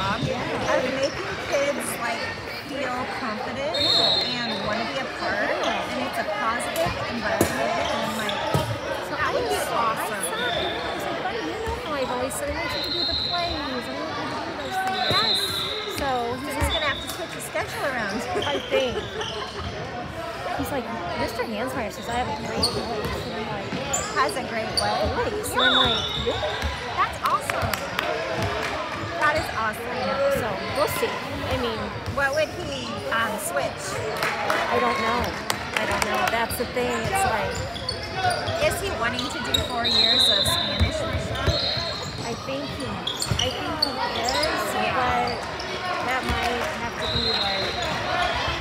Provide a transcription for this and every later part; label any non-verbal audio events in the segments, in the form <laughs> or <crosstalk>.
job of making kids like feel confident and want to be a part, and it's a positive environment. And like So that I be I awesome. saw it. I was like, buddy, you know how I've always said I want you to do the plays. I want you to do those things. Yes. So he's he's gonna have to switch his schedule around. I think. He's like, Mr. Hansmeyer says I have a great voice. And I'm like, Has a great way. voice. And I'm like? Is awesome. So we'll see. I mean, What would he um, switch? I don't know. I don't know. That's the thing. It's like, Is he wanting to do four years of Spanish? I think he, I think he is, but that might have to be like,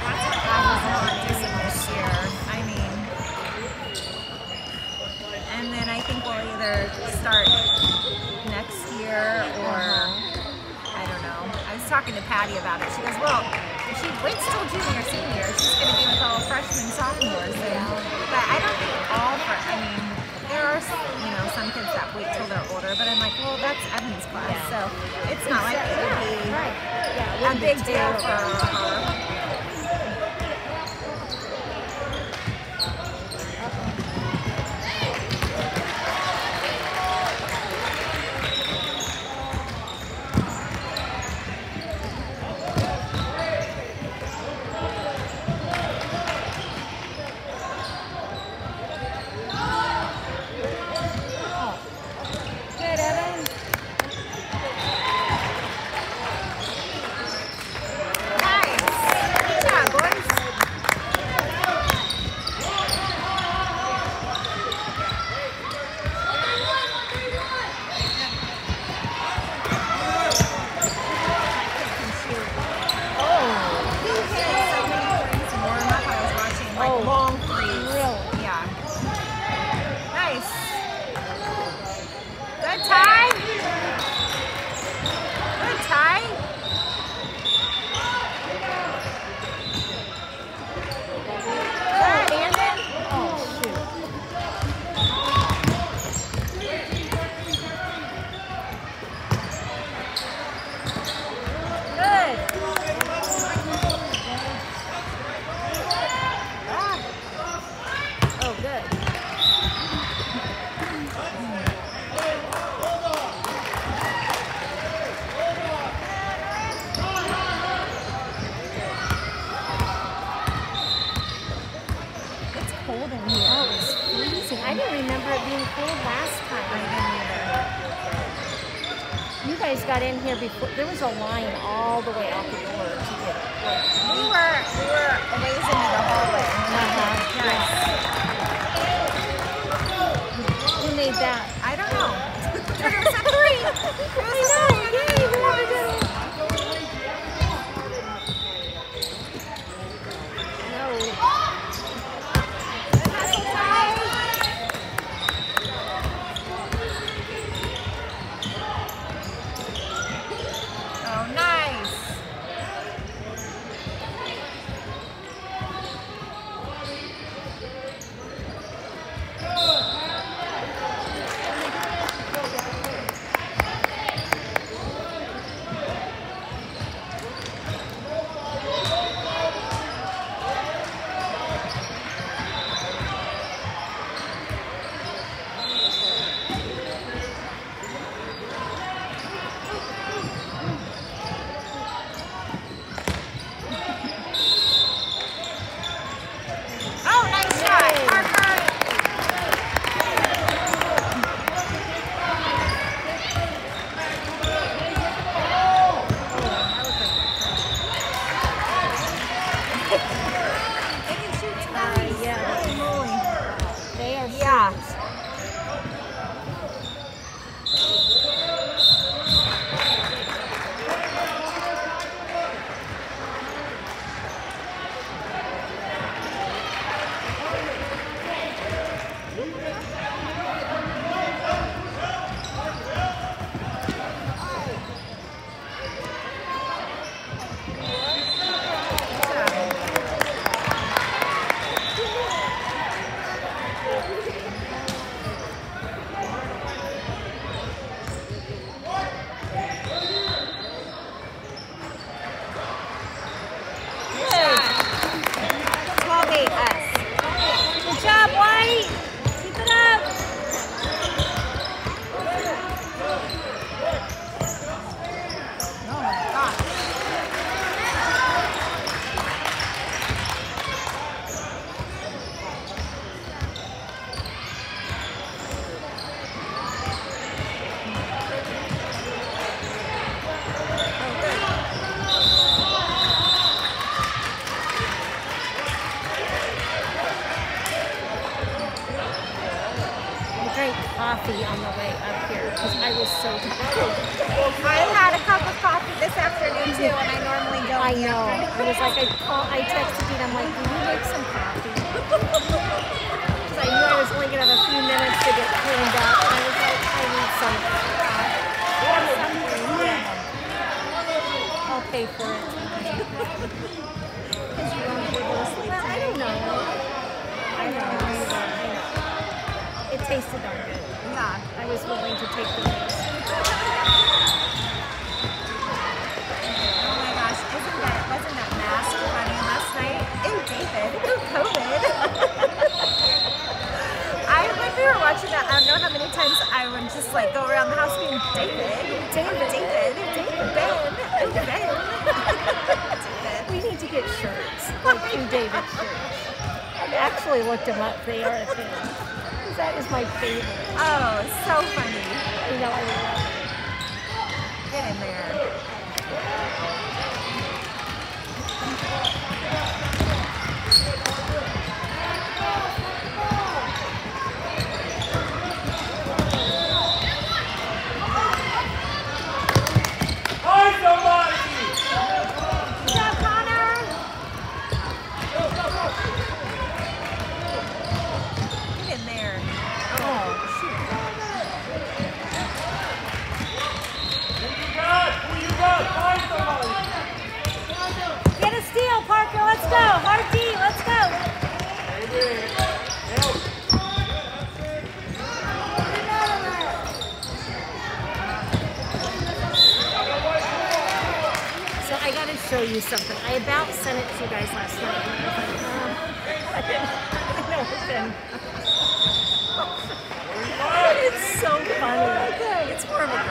That's doing this year. I mean, and then I think we'll either start next year or I don't know. I was talking to Patty about it. She goes, well, if she waits till junior, senior, she's going to be with all freshmen, sophomores. And, but I don't think all, I mean, there are, you know, some kids that wait till they're older, but I'm like, well, that's Evan's class, Yeah. so it's not like it would be right. Yeah, it a big deal for her. Good, Evan. Nice. Good job, boys. Oh, He hit so many threes in warm up. I was watching like Oh, long threes. really? Yeah. Nice. Good tie. Good tie. Good, Andon. oh, shoot. Good. Oh, good. It's cold in here. Oh, it's freezing. I didn't remember it being cold last I time. either. You guys got in here before. There was a line all the way out the door to get like. We were we were a ways into the hallway. Uh-huh. Yes. Who made that? I don't know. <laughs> <laughs> Ha ha ha! I know. I was like, I call, I texted Dean. I'm like, can you make some coffee? <laughs> Because I knew I was only gonna have a few minutes to get cleaned up, and I was like, I need something. I'll pay for it. <laughs> Because you won't be to sleep Well, I don't know. I know. I know. It tasted darn good. Yeah. I was willing to take the risk. Oh my gosh, isn't that wasn't that mask funny last night? COVID. <laughs> <laughs> I when we were watching that, I don't know how many times I would just like go around the house being David, David, David, David, Ben, Ew, Ben. David. <laughs> We need to get shirts, like two David shirts. I've actually looked them up. They are a thing. That is my favorite. Oh, so funny. You know, I love it. Get in there. Find somebody! Good job, Connor. Get in there. Oh, shoot. Who you got? Who you got? Find somebody! Get a steal, Parker. Let's go. Hard D. Let's go. So I something. I about sent it to you guys last night. <laughs> I was like, um, I didn't know it <laughs> then. It's so funny. It's more of a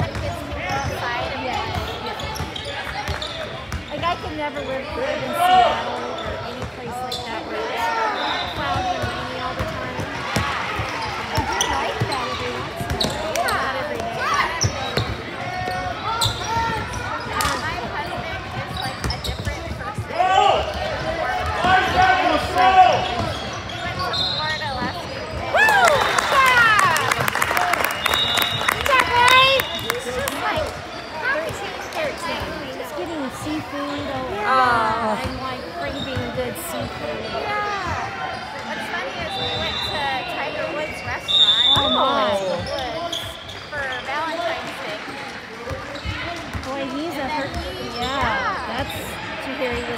it. Yeah. Like I can never live, live in Seattle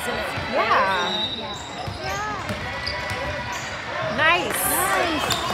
isn't it? Yeah. yeah. Nice. Nice.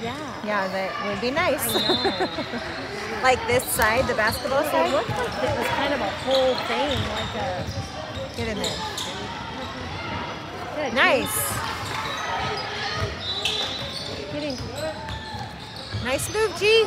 Yeah. Yeah, that would be nice. <laughs> like this side, the basketball side? It looked like it was kind of a whole thing, like a... Get in there. Good. Nice. Getting. Nice move, G.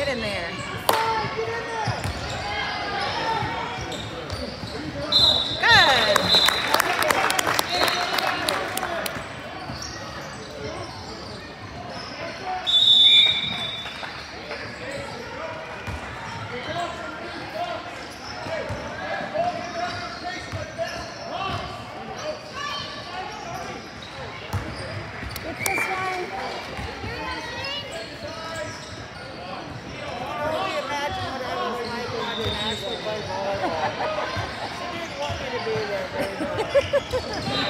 Get in there. Yeah.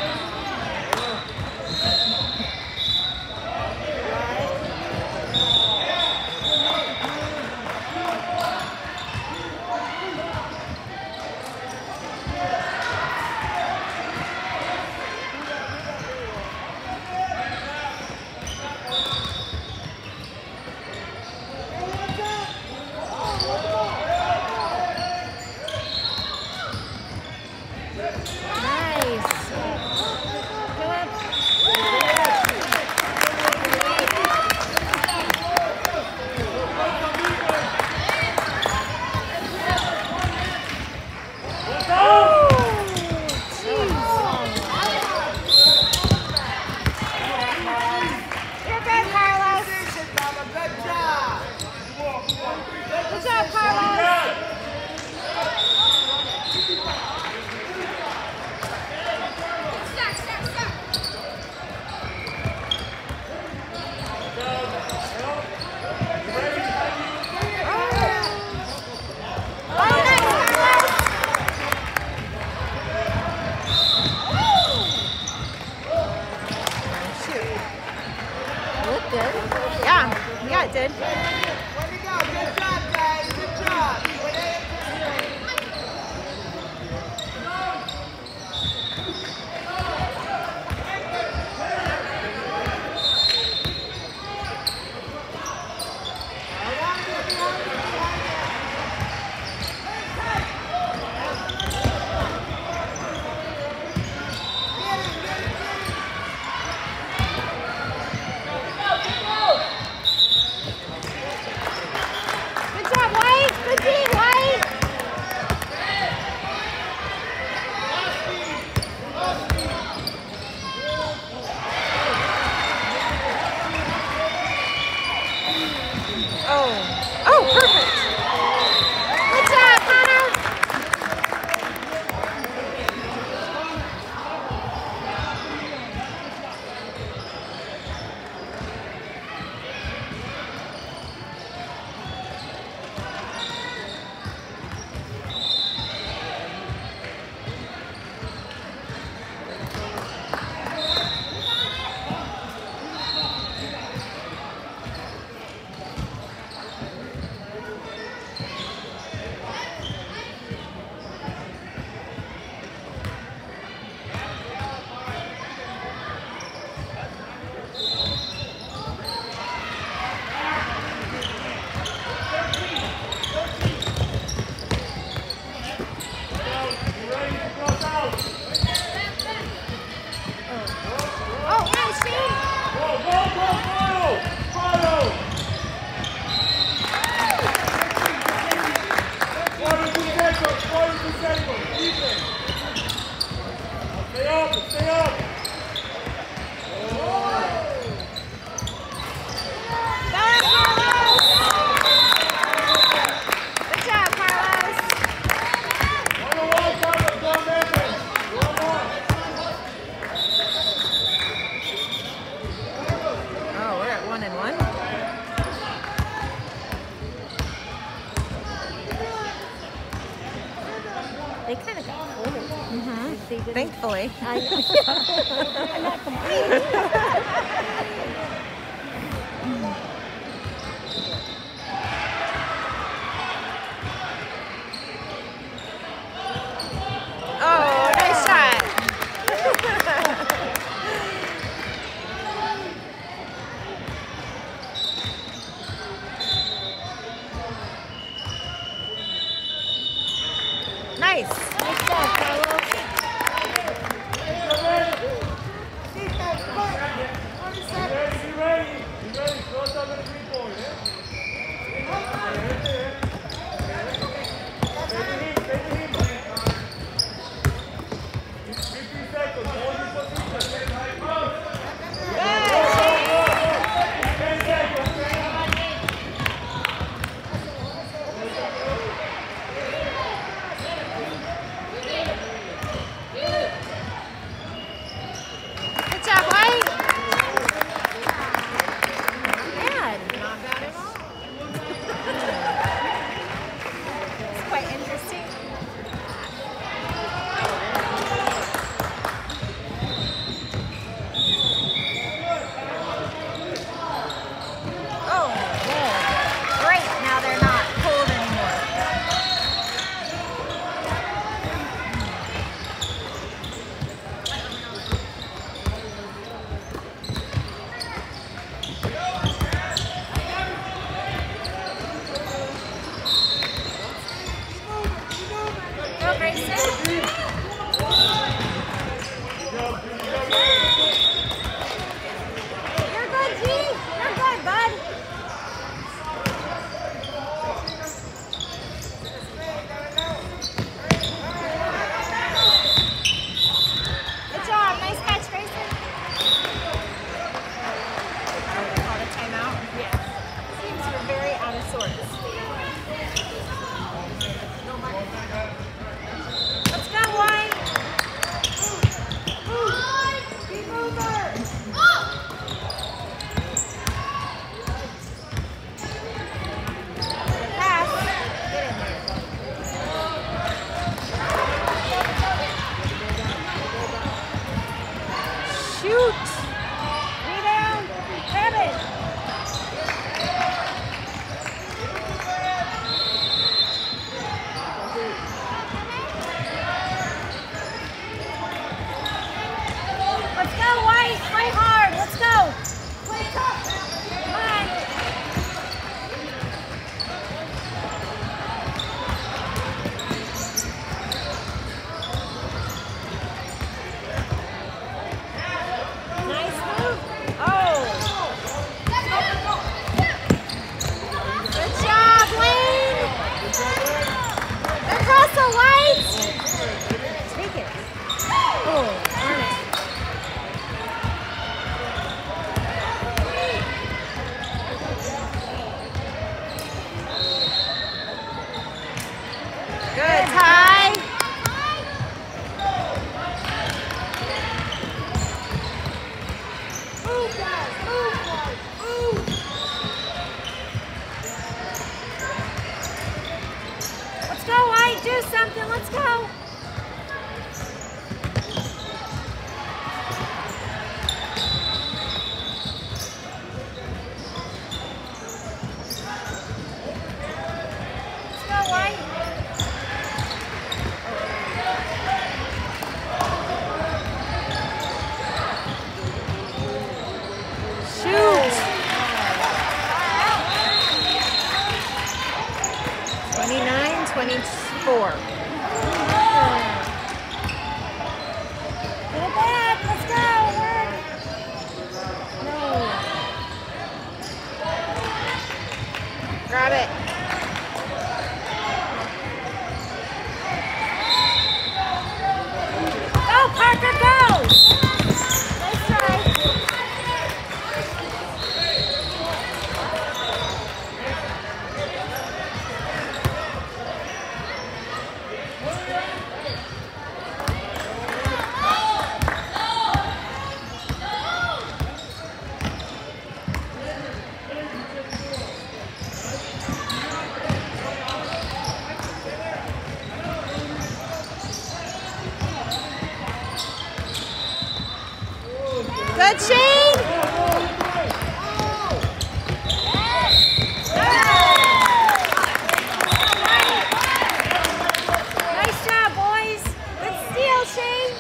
Steal, Shane.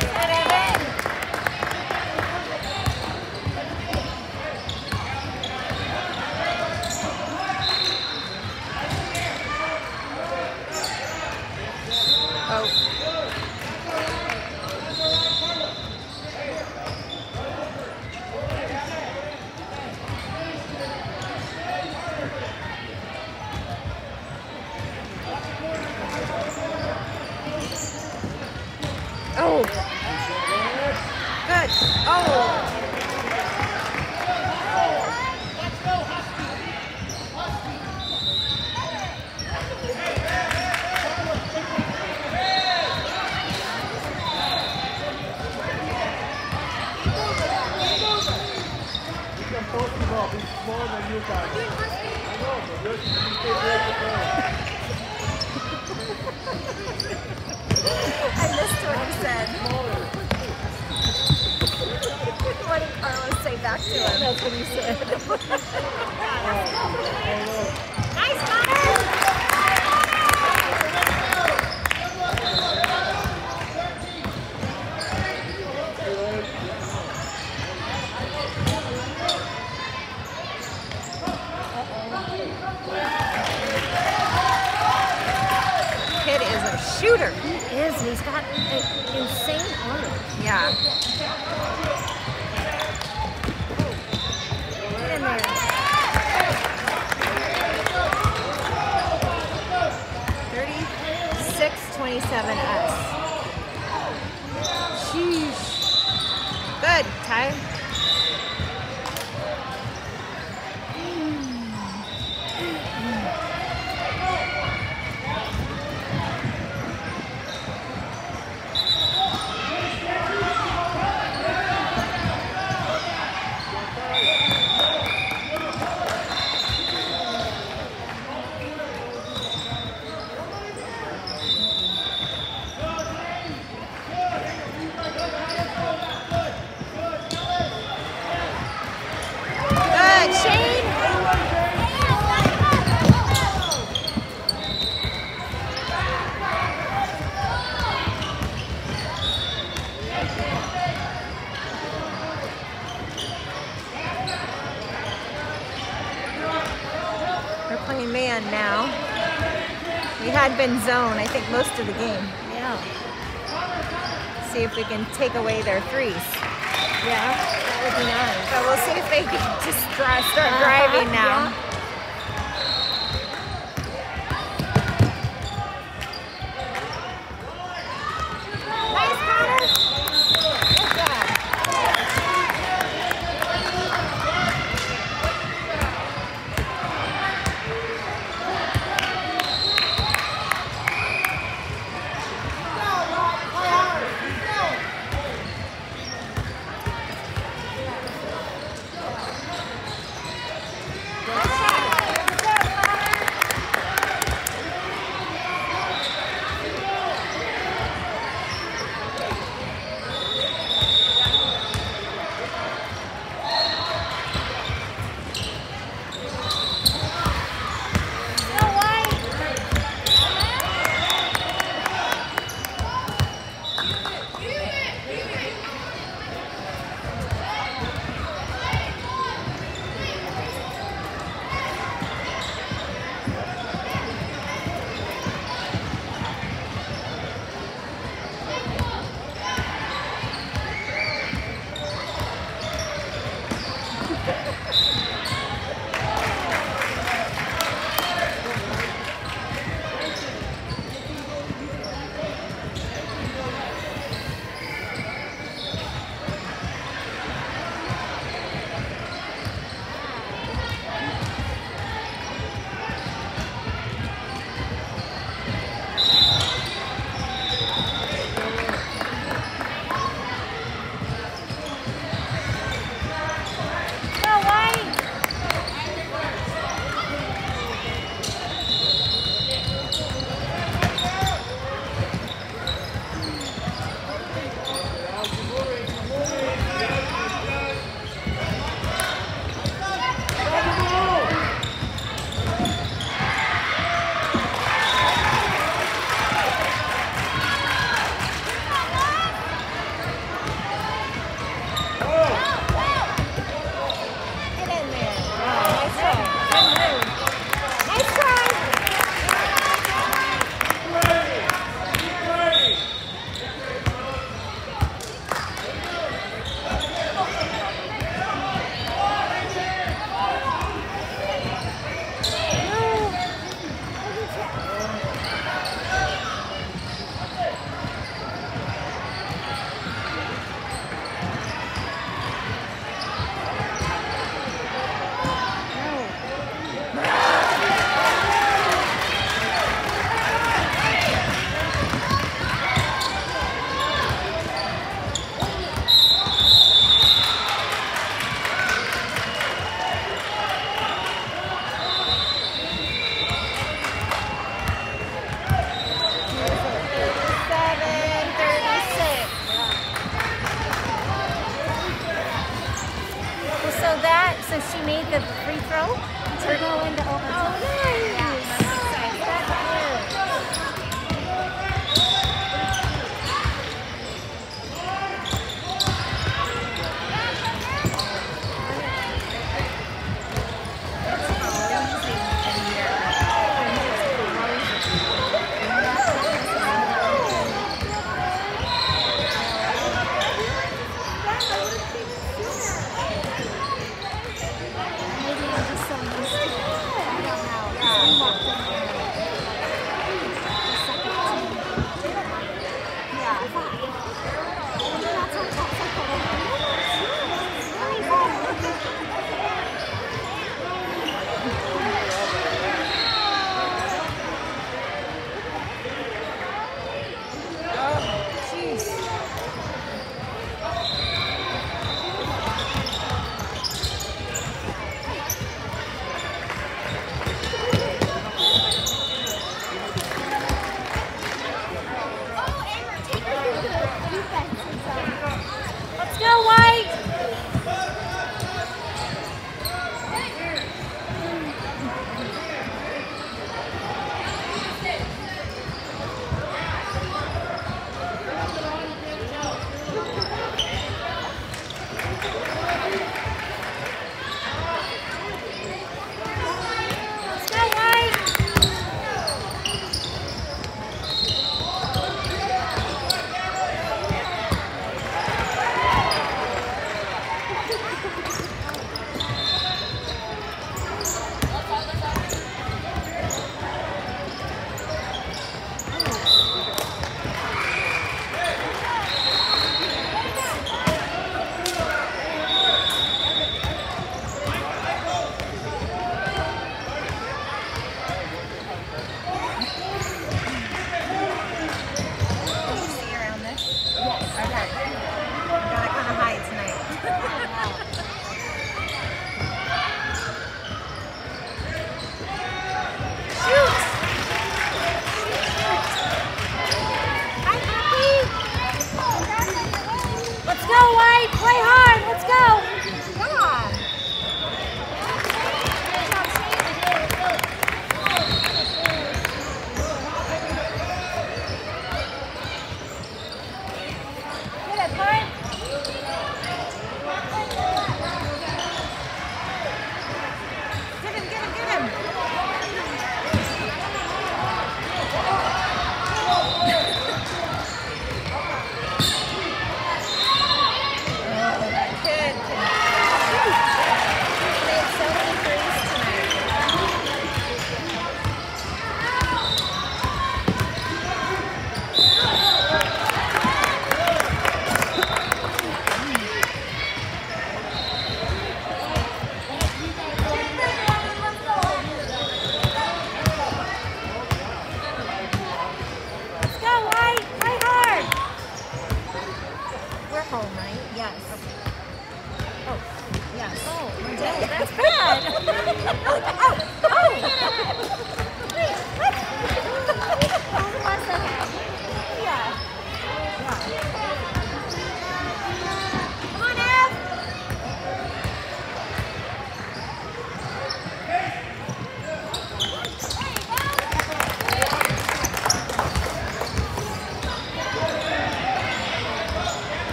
Good, Evan. Oh. Oh. Good. Oh. You can post him up. He's smaller than you guys. I know, but you're, you stay very prepared. I missed what he said. what did Carlos say back to him? That's <laughs> what he said. Nice, Connor. Kid is a shooter. He is, and he's got an insane arm. Yeah. Get in there. Thirty-six, twenty-seven us. Sheesh. Good, Ty. playing man now. Been zone, I think, most of the game. Yeah. See if we can take away their threes. Yeah. That would be nice. But we'll see if they can just start Uh-huh, driving now. yeah.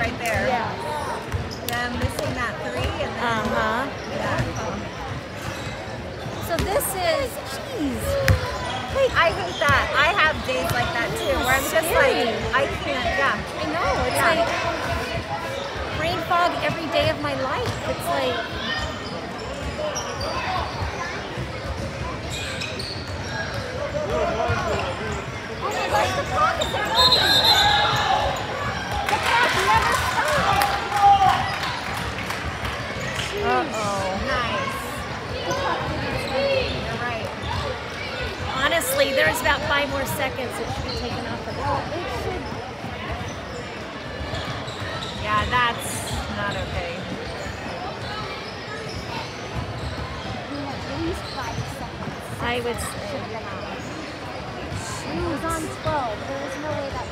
Right there. Yeah. Them missing that three and then Uh-huh. that call. So this is, jeez. I hate that. I have days like that too, where I'm just Scary. like, I can't, yeah. I know, it's Yeah. like brain fog every day of my life. It's like, Oh my gosh, the clock is going. The clock never stops. uh-oh. Nice. You're right. Honestly, there's about five more seconds. It should be taken off of that. Yeah, that's not okay. At least five seconds. I would say. have been on. It was on 12. There was no way that